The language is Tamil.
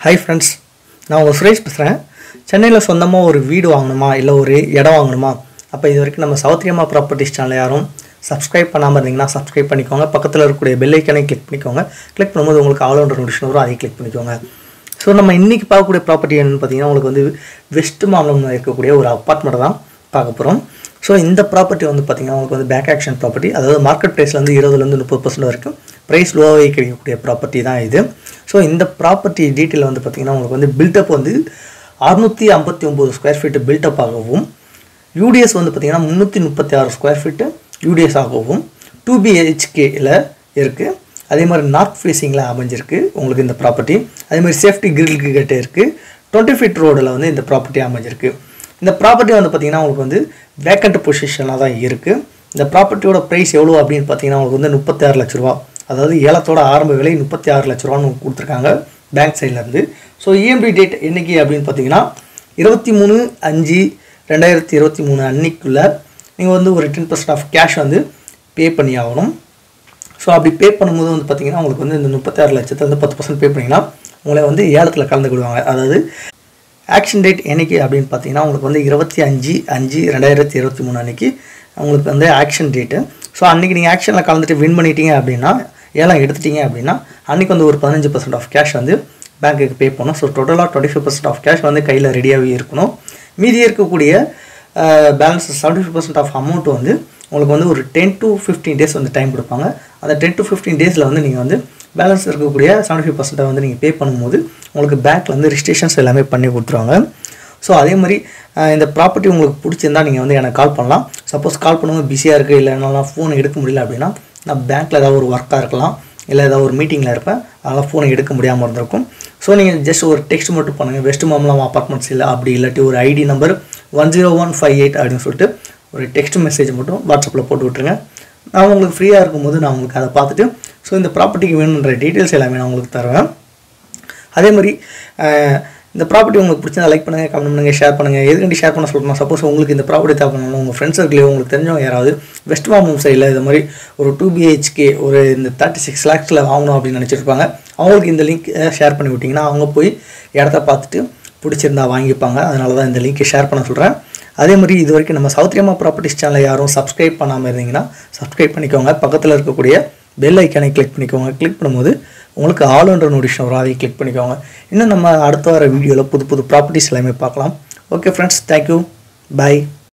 ஹாய் ஃப்ரெண்ட்ஸ் நான் உங்கள் சுரேஷ் பேசுகிறேன். சென்னையில் சொந்தமாக ஒரு வீடு வாங்கணுமா? இல்லை ஒரு இடம் வாங்கணுமா? அப்போ இது வரைக்கும் நம்ம சௌத்ரியமா ப்ராப்பர்ட்டிஸ் சேனல் யாரும் சப்ஸ்கிரைப் பண்ணாமல் இருந்தீங்கன்னா சப்ஸ்கிரைப் பண்ணிக்கோங்க. பக்கத்தில் இருக்கக்கூடிய பெல் ஐக்கனை கிளிக் பண்ணிக்கோங்க. கிளிக் பண்ணும்போது உங்களுக்கு ஆல் ஒன்ற நோட்டிஃபிகேஷன் வரும். அதையும் கிளிக் பண்ணிக்கோங்க. ஸோ நம்ம இன்றைக்கி பார்க்கக்கூடிய ப்ராப்பர்ட்டி என்னன்னு பார்த்தீங்கன்னா உங்களுக்கு வந்து வெஸ்ட் மாம்பலம் இருக்கக்கூடிய ஒரு அப்பார்ட்மெண்ட் தான் பார்க்க போகிறோம் ஸோ இந்த ப்ராப்பர்ட்டி வந்து பார்த்தீங்கன்னா உங்களுக்கு வந்து பேக் ஆக்ஷன் ப்ராப்பர்ட்டி அதாவது மார்க்கெட் ப்ரைஸ்லேருந்து இருபதுலேருந்து முப்பது பர்சன்ட் வரைக்கும் ப்ரைஸ் லோவாகவே கிடைக்கக்கூடிய ப்ராப்பர்ட்டி தான் இது. ஸோ இந்த ப்ராப்பர்ட்டி டீட்டெயில் வந்து பார்த்திங்கன்னா உங்களுக்கு வந்து பில்டப் வந்து அறுநூற்றி ஐம்பத்தி ஒம்பது ஸ்கொயர் ஃபீட்டு பில்டப் ஆகவும் யூடிஎஸ் வந்து பார்த்தீங்கன்னா முந்நூற்றி முப்பத்தி ஆறு ஸ்கொயர் ஃபீட்டு யூடிஎஸ் ஆகவும் டூ பிஹெச்கேயில் இருக்குது அதே மாதிரி நார்த் ஃபேஸிங்கில் அமைஞ்சிருக்கு உங்களுக்கு இந்த ப்ராப்பர்ட்டி அதே மாதிரி சேஃப்டி கிரில் கிட்ட இருக்குது டுவெண்ட்டி ஃபீட் ரோடில் வந்து இந்த ப்ராப்பர்ட்டி அமைஞ்சிருக்கு. இந்த ப்ராப்பர்ட்டி வந்து பார்த்தீங்கன்னா உங்களுக்கு வந்து வேக்கண்ட் பொசிஷனாக தான் இருக்குது இந்த ப்ராப்பர்ட்டியோட ப்ரைஸ் எவ்வளோ அப்படின்னு பார்த்தீங்கன்னா உங்களுக்கு வந்து முப்பத்தாறு லட்ச ரூபா. அதாவது ஏலத்தோட ஆரம்ப விலை முப்பத்தி ஆறு லட்ச ரூபான்னு கொடுத்துருக்காங்க பேங்க் சைட்லேருந்து ஸோ இஎம்டி டேட் என்னைக்கு அப்படின்னு பார்த்தீங்கன்னா இருபத்தி மூணு அஞ்சு ரெண்டாயிரத்தி இருபத்தி மூணு அன்னைக்குள்ளே நீங்கள் வந்து ஒரு டென் பர்சன்ட் ஆஃப் கேஷ் வந்து பே பண்ணி ஆகணும். ஸோ அப்படி பே பண்ணும்போது வந்து பார்த்தீங்கன்னா உங்களுக்கு வந்து இந்த முப்பத்தாறு லட்சத்தை வந்து பத்து பர்சன்ட் பே பண்ணிங்கன்னா உங்களை வந்து ஏலத்தில் கலந்துக்கிடுவாங்க அதாவது ஆக்ஷன் டேட் என்னைக்கு அப்படின்னு பார்த்தீங்கன்னா உங்களுக்கு வந்து இருபத்தி அஞ்சு அஞ்சு ரெண்டாயிரத்தி இருபத்தி மூணு அன்றைக்கி உங்களுக்கு வந்து ஆக்ஷன் டேட்டு ஸோ அன்றைக்கி நீங்கள் ஆக்ஷனில் கலந்துட்டு வின் பண்ணிட்டீங்க அப்படின்னா ஏலம் எடுத்துட்டீங்க அப்படின்னா அன்றைக்கி வந்து ஒரு பதினஞ்சு பர்சன்ட் ஆஃப் கேஷ் வந்து பேங்க்குக்கு பே பண்ணணும். ஸோ டோட்டலாக twenty five percent of cash வந்து கையில் ரெடியாகவே இருக்கணும். மீதி இருக்கக்கூடிய balance seventy five percent of amount வந்து உங்களுக்கு வந்து ஒரு டென் டு ஃபிஃப்டீன் டேஸ் வந்து டைம் கொடுப்பாங்க. அந்த டென் டு ஃபிஃப்டீன் டேஸில் வந்து நீங்கள் வந்து பேலன்ஸ் இருக்கக்கூடிய செவன்ட்டி ஃபைவ் பர்சன்ட்டை வந்து நீங்கள் பே பண்ணும்போது உங்களுக்கு பேங்க்கில் வந்து ரிஜிஸ்ட்ரேஷன்ஸ் எல்லாமே பண்ணி கொடுத்துருவாங்க. ஸோ அதே மாதிரி இந்த ப்ராப்பர்ட்டி உங்களுக்கு பிடிச்சிருந்தா நீங்கள் வந்து எனக்கு கால் பண்ணலாம். சப்போஸ் கால் பண்ணும்போது பிஸியாக இருக்குது இல்லை என்னால் ஃபோன் எடுக்க முடியல அப்படின்னா நான் பேங்க்கில் ஏதாவது ஒரு ஒர்க்காக இருக்கலாம் இல்லை ஏதாவது ஒரு மீட்டிங்கில் இருப்பேன் அதனால் ஃபோனை எடுக்க முடியாமல் இருந்திருக்கும். ஸோ நீங்கள் ஜஸ்ட் ஒரு டெக்ஸ்ட் மட்டும் பண்ணுங்கள் வெஸ்ட் மாமலாம் அப்பார்ட்மெண்ட்ஸ் இல்லை அப்படி இல்லாட்டி ஒரு ID number one zero one five eight அப்படின்னு சொல்லிட்டு ஒரு டெக்ஸ்ட் மெசேஜ் மட்டும் வாட்ஸ்அப்பில் போட்டு விட்ருங்க நான் உங்களுக்கு ஃப்ரீயாக இருக்கும்போது நான் உங்களுக்கு அதை பார்த்துட்டு ஸோ இந்த ப்ராப்பர்ட்டிக்கு வேணுன்ற டீட்டெயில்ஸ் எல்லாமே நான் உங்களுக்கு தருவேன். அதே மாதிரி இந்த ப்ராப்பர்ட்டி உங்களுக்கு பிடிச்சா லைக் பண்ணுங்கள் கமெண்ட் பண்ணுங்கள் ஷேர் பண்ணுங்கள் எதுக்கண்டி ஷேர் பண்ண சொல்கிறேன் சப்போஸ் உங்களுக்கு இந்த ப்ராப்பர்ட்டி தேவைப்படணும் உங்கள் ஃப்ரெண்ட்ஸ் சர்க்கிளையோ உங்களுக்கு தெரிஞ்சவங்க யாராவது வெஸ்ட் மாமூம் சைடில் இது மாதிரி ஒரு டூ பிஹெச்கே ஒரு இந்த தேர்ட்டி சிக்ஸ் லேக்ஸில் வாங்கணும் அப்படின்னு நினச்சிருப்பாங்க அவங்களுக்கு இந்த லிங்க் ஷேர் பண்ணி விட்டிங்கன்னா அவங்க போய் இடத்த பார்த்துட்டு பிடிச்சிருந்தா வாங்கிப்பாங்க. அதனால தான் இந்த லிங்க்கை ஷேர் பண்ண சொல்கிறேன் அதே மாதிரி இது வரைக்கும் நம்ம சௌத்ரியமா ப்ராப்பர்ட்டிஸ் சேனலை யாரும் சப்ஸ்கிரைப் பண்ணாமல் இருந்தீங்கன்னா சப்ஸ்கிரைப் பண்ணிக்கோங்க. பக்கத்தில் இருக்கக்கூடிய பெல் ஐக்கானை கிளிக் பண்ணிக்கோங்க. கிளிக் பண்ணும்போது உங்களுக்கு ஆல் ஒன்ற நோட்டிஃபிகேஷன் வரும் அதையும் கிளிக் பண்ணிக்கோங்க. இன்னும் நம்ம அடுத்த வர வீடியோவில் புது புது ப்ராப்பர்ட்டிஸ் எல்லாமே பார்க்கலாம். Okay friends thank you bye